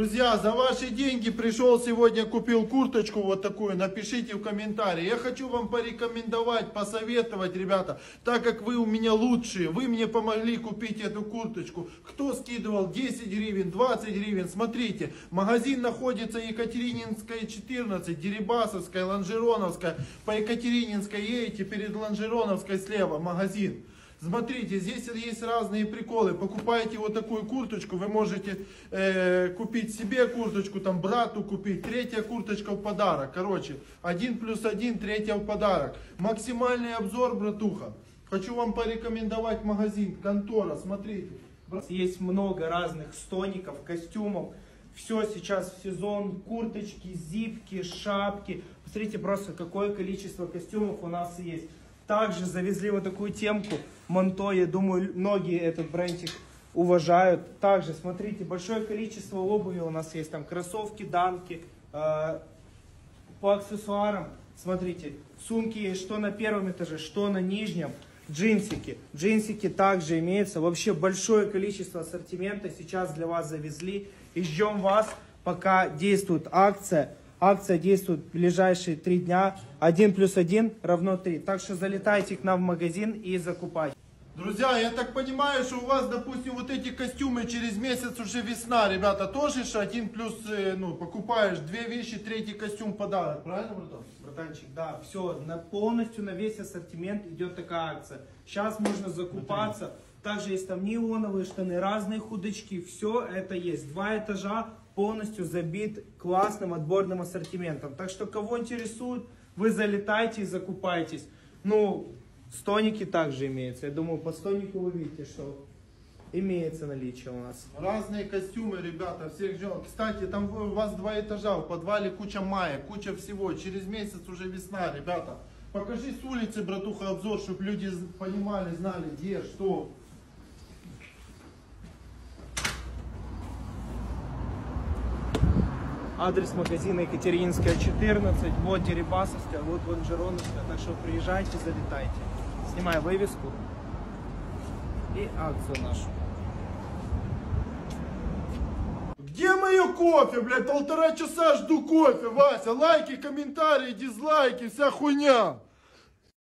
Друзья, за ваши деньги пришел сегодня, купил курточку вот такую, напишите в комментарии. Я хочу вам порекомендовать, посоветовать, ребята, так как вы у меня лучшие, вы мне помогли купить эту курточку. Кто скидывал 10 гривен, 20 гривен, смотрите, магазин находится Екатерининская 14, Дерибасовская, Ланжероновская, по Екатерининской едете, перед Ланжероновской слева магазин. Смотрите, здесь есть разные приколы. Покупаете вот такую курточку, вы можете э, купить себе курточку, там брату купить, третья курточка в подарок. Короче, один плюс один, третья в подарок. Максимальный обзор, братуха. Хочу вам порекомендовать магазин, контора, смотрите. Есть много разных стоников, костюмов. Все сейчас в сезон. Курточки, зипки, шапки. Посмотрите просто, какое количество костюмов у нас есть. Также завезли вот такую темку. Монто, я думаю, многие этот брендик уважают. Также, смотрите, большое количество обуви у нас есть. Там кроссовки, данки. Э, по аксессуарам, смотрите, сумки есть что на первом этаже, что на нижнем. Джинсики. Джинсики также имеются. Вообще большое количество ассортимента сейчас для вас завезли. И ждем вас, пока действует акция. Акция действует в ближайшие три дня. 1 плюс 1 равно 3. Так что залетайте к нам в магазин и закупайте. Друзья, я так понимаю, что у вас, допустим, вот эти костюмы через месяц уже весна, ребята, тоже ж один плюс, э, ну, покупаешь две вещи, третий костюм подарок, правильно, братан? Братанчик, да, все, на, полностью на весь ассортимент идет такая акция. Сейчас можно закупаться. Также есть там неоновые штаны, разные худочки, все это есть. Два этажа полностью забит классным отборным ассортиментом. Так что кого интересует, вы залетайте и закупайтесь. Ну, стоники также имеются. Я думаю, по стонику вы видите, что имеется наличие у нас. Разные костюмы, ребята, всех ждем. Кстати, там у вас два этажа, в подвале куча маек, куча всего. Через месяц уже весна, ребята. Покажи с улицы, братуха, обзор, чтобы люди понимали, знали, где, что. Адрес магазина Екатерининская, 14. Вот Дерибасовская, вот Лонжероновская. Так что приезжайте, залетайте. Снимаю вывеску и акцию нашу. Где мое кофе, блядь? Полтора часа жду кофе, Вася. Лайки, комментарии, дизлайки, вся хуйня.